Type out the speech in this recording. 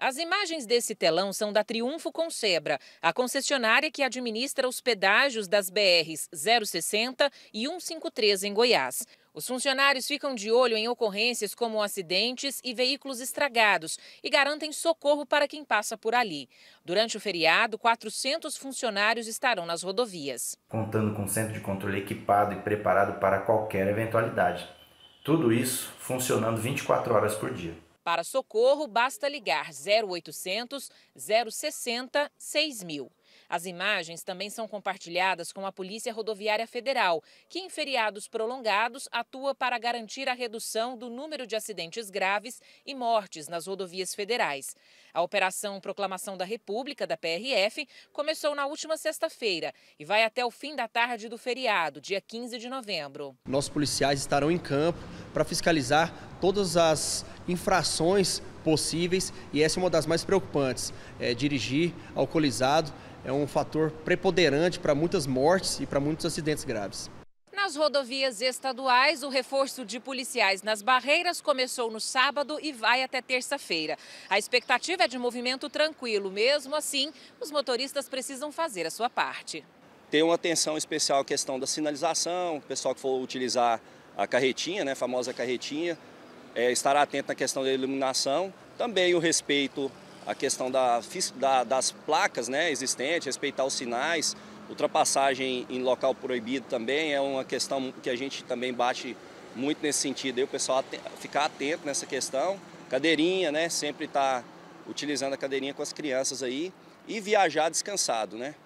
As imagens desse telão são da Triunfo Concebra, a concessionária que administra os pedágios das BRs 060 e 153 em Goiás. Os funcionários ficam de olho em ocorrências como acidentes e veículos estragados e garantem socorro para quem passa por ali. Durante o feriado, 400 funcionários estarão nas rodovias. Contando com centro de controle equipado e preparado para qualquer eventualidade. Tudo isso funcionando 24 horas por dia. Para socorro, basta ligar 0800 060 6000. As imagens também são compartilhadas com a Polícia Rodoviária Federal, que em feriados prolongados atua para garantir a redução do número de acidentes graves e mortes nas rodovias federais. A Operação Proclamação da República, da PRF, começou na última sexta-feira e vai até o fim da tarde do feriado, dia 15 de novembro. Nossos policiais estarão em campo para fiscalizar todas as infrações possíveis e essa é uma das mais preocupantes. É, dirigir alcoolizado é um fator preponderante para muitas mortes e para muitos acidentes graves. Nas rodovias estaduais, o reforço de policiais nas barreiras começou no sábado e vai até terça-feira. A expectativa é de movimento tranquilo. Mesmo assim, os motoristas precisam fazer a sua parte. Ter uma atenção especial à questão da sinalização, o pessoal que for utilizar a carretinha, né, a famosa carretinha, é, estar atento na questão da iluminação, também o respeito à questão da, da, das placas né, existentes, respeitar os sinais, ultrapassagem em local proibido também é uma questão que a gente também bate muito nesse sentido, aí o pessoal ficar atento nessa questão, cadeirinha, né, sempre estar tá utilizando a cadeirinha com as crianças aí e viajar descansado, né.